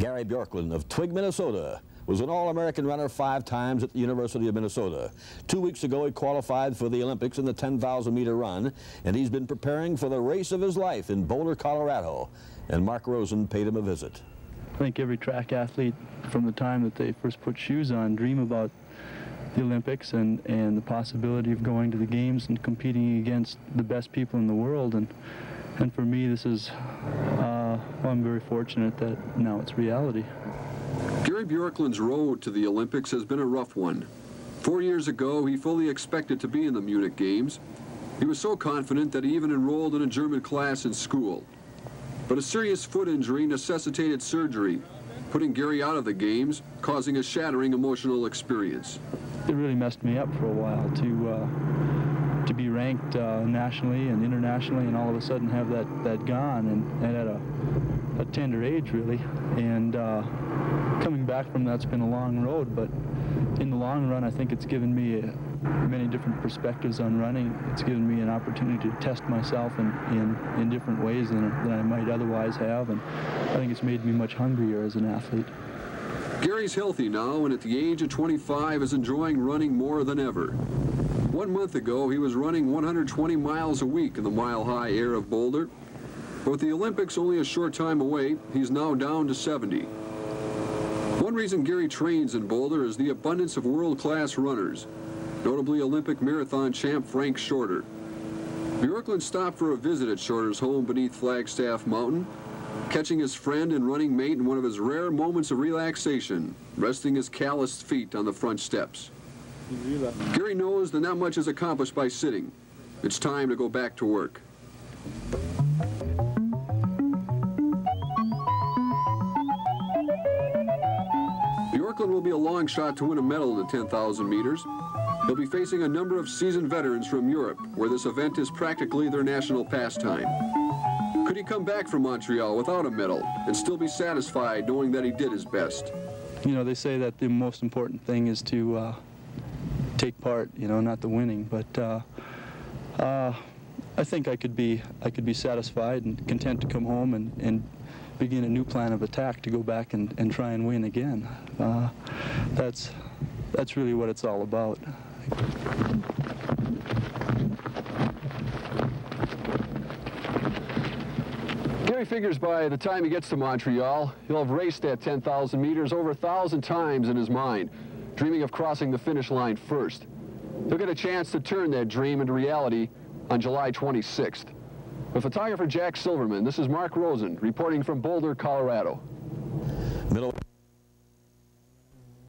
Gary Bjorklund of Twig, Minnesota was an All-American runner five times at the University of Minnesota. Two weeks ago, he qualified for the Olympics in the 10,000-meter run, and he's been preparing for the race of his life in Boulder, Colorado. And Mark Rosen paid him a visit. I think every track athlete, from the time that they first put shoes on, dream about the Olympics and, and the possibility of going to the games and competing against the best people in the world. And, and for me, this is, uh, well, I'm very fortunate that now it's reality. Gary Bjorklund's road to the Olympics has been a rough one. Four years ago, he fully expected to be in the Munich Games. He was so confident that he even enrolled in a German class in school. But a serious foot injury necessitated surgery, putting Gary out of the games, causing a shattering emotional experience. It really messed me up for a while to uh, to be ranked uh, nationally and internationally, and all of a sudden have that that gone, and, and at a, a tender age really, and. Uh, coming back from that's been a long road, but in the long run, I think it's given me a, uh, many different perspectives on running. It's given me an opportunity to test myself in, in, in different ways than, than I might otherwise have, and I think it's made me much hungrier as an athlete. Gary's healthy now, and at the age of 25 is enjoying running more than ever. One month ago, he was running 120 miles a week in the mile-high air of Boulder. But with the Olympics only a short time away, he's now down to 70. One reason Gary trains in Boulder is the abundance of world-class runners, notably Olympic marathon champ Frank Shorter. Bjorklund stopped for a visit at Shorter's home beneath Flagstaff Mountain, catching his friend and running mate in one of his rare moments of relaxation, resting his calloused feet on the front steps. Gary knows that not much is accomplished by sitting. It's time to go back to work. Bjorklund will be a long shot to win a medal in the 10,000 meters. He'll be facing a number of seasoned veterans from Europe, where this event is practically their national pastime. Could he come back from Montreal without a medal and still be satisfied knowing that he did his best? You know, they say that the most important thing is to uh, take part, you know, not the winning, but uh, uh, I think I could be I could be satisfied and content to come home and, and begin a new plan of attack to go back and, and try and win again. Uh, that's, that's really what it's all about. Gary figures by the time he gets to Montreal, he'll have raced that 10,000 meters over a thousand times in his mind, dreaming of crossing the finish line first. He'll get a chance to turn that dream into reality on July 26th. With photographer Jack Silverman, this is Mark Rosen reporting from Boulder, Colorado. Middle